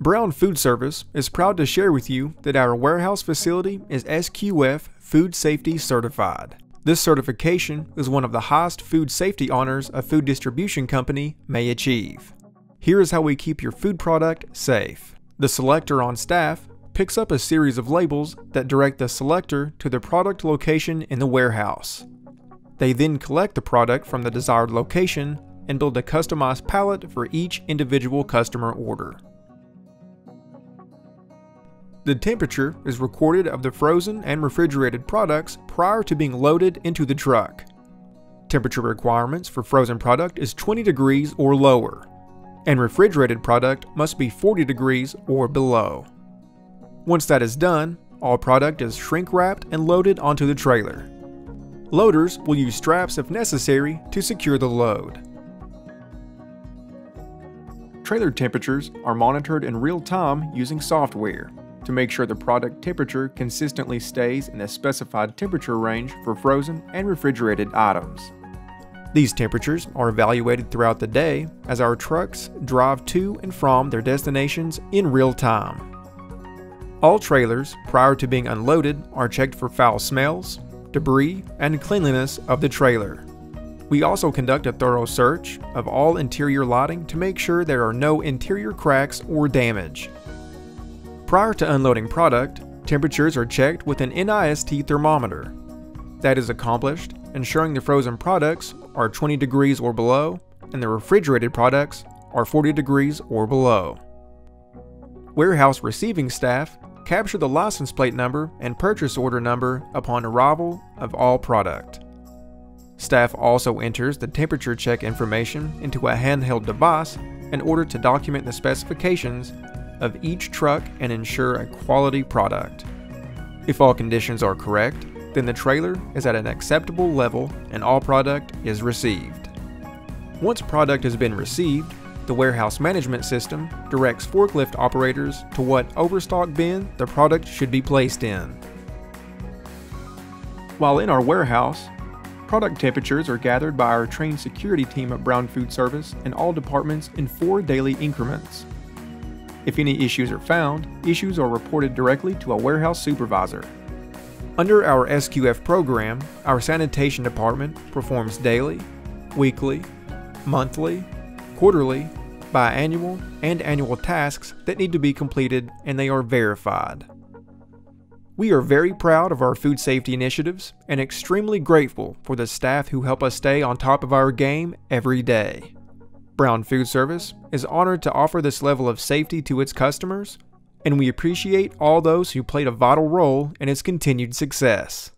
Brown Foodservice is proud to share with you that our warehouse facility is SQF Food Safety Certified. This certification is one of the highest food safety honors a food distribution company may achieve. Here is how we keep your food product safe. The selector on staff picks up a series of labels that direct the selector to the product location in the warehouse. They then collect the product from the desired location and build a customized pallet for each individual customer order. The temperature is recorded of the frozen and refrigerated products prior to being loaded into the truck. Temperature requirements for frozen product is 20 degrees or lower, and refrigerated product must be 40 degrees or below. Once that is done, all product is shrink wrapped and loaded onto the trailer. Loaders will use straps if necessary to secure the load. Trailer temperatures are monitored in real time using software to make sure the product temperature consistently stays in the specified temperature range for frozen and refrigerated items. These temperatures are evaluated throughout the day as our trucks drive to and from their destinations in real time. All trailers, prior to being unloaded, are checked for foul smells, debris, and cleanliness of the trailer. We also conduct a thorough search of all interior lighting to make sure there are no interior cracks or damage. Prior to unloading product, temperatures are checked with an NIST thermometer. That is accomplished ensuring the frozen products are 20 degrees or below and the refrigerated products are 40 degrees or below. Warehouse receiving staff capture the license plate number and purchase order number upon arrival of all product. Staff also enters the temperature check information into a handheld device in order to document the specifications of each truck and ensure a quality product. If all conditions are correct, then the trailer is at an acceptable level and all product is received. Once product has been received, the warehouse management system directs forklift operators to what overstock bin the product should be placed in. While in our warehouse, product temperatures are gathered by our trained security team at Brown Foodservice in all departments in four daily increments. If any issues are found, issues are reported directly to a warehouse supervisor. Under our SQF program, our sanitation department performs daily, weekly, monthly, quarterly, biannual, and annual tasks that need to be completed and they are verified. We are very proud of our food safety initiatives and extremely grateful for the staff who help us stay on top of our game every day. Brown Foodservice is honored to offer this level of safety to its customers, and we appreciate all those who played a vital role in its continued success.